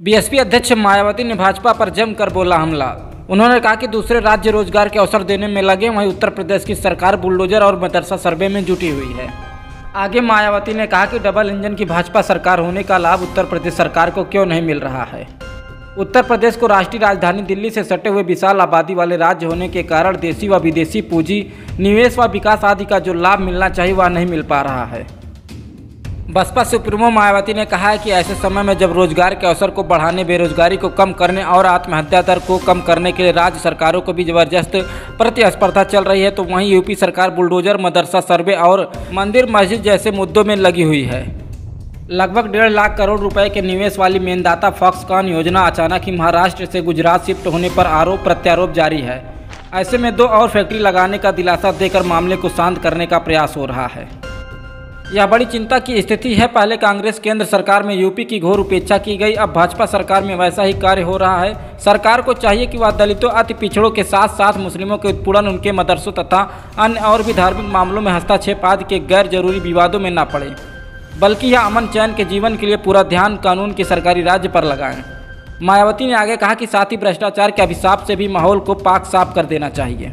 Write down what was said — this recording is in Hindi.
बीएसपी अध्यक्ष मायावती ने भाजपा पर जमकर बोला हमला। उन्होंने कहा कि दूसरे राज्य रोज़गार के अवसर देने में लगे, वहीं उत्तर प्रदेश की सरकार बुलडोजर और मदरसा सर्वे में जुटी हुई है। आगे मायावती ने कहा कि डबल इंजन की भाजपा सरकार होने का लाभ उत्तर प्रदेश सरकार को क्यों नहीं मिल रहा है? उत्तर प्रदेश को राष्ट्रीय राजधानी दिल्ली से सटे हुए विशाल आबादी वाले राज्य होने के कारण देशी व विदेशी पूंजी, निवेश व विकास आदि का जो लाभ मिलना चाहिए, वह नहीं मिल पा रहा है। बसपा सुप्रीमो मायावती ने कहा है कि ऐसे समय में जब रोज़गार के अवसर को बढ़ाने, बेरोजगारी को कम करने और आत्महत्या दर को कम करने के लिए राज्य सरकारों को भी ज़बरदस्त प्रतिस्पर्धा चल रही है तो वहीं यूपी सरकार, बुलडोजर, मदरसा, सर्वे और मंदिर मस्जिद जैसे मुद्दों में लगी हुई है। लगभग डेढ़ लाख करोड़ रुपए के निवेश वाली मेनदाता फॉक्सकॉन योजना अचानक ही महाराष्ट्र से गुजरात शिफ्ट होने पर आरोप प्रत्यारोप जारी है। ऐसे में दो और फैक्ट्री लगाने का दिलासा देकर मामले को शांत करने का प्रयास हो रहा है। यह बड़ी चिंता की स्थिति है। पहले कांग्रेस केंद्र सरकार में यूपी की घोर उपेक्षा की गई, अब भाजपा सरकार में वैसा ही कार्य हो रहा है। सरकार को चाहिए कि वह दलितों, अति पिछड़ों के साथ साथ मुस्लिमों के उत्पीड़न, उनके मदरसों तथा अन्य और भी धार्मिक मामलों में हस्तक्षेप आदि के गैर ज़रूरी विवादों में न पड़े, बल्कि यह अमन चैन के जीवन के लिए पूरा ध्यान कानून के सरकारी राज्य पर लगाएँ। मायावती ने आगे कहा कि साथ ही भ्रष्टाचार के अभिशाप से भी माहौल को पाक साफ़ कर देना चाहिए।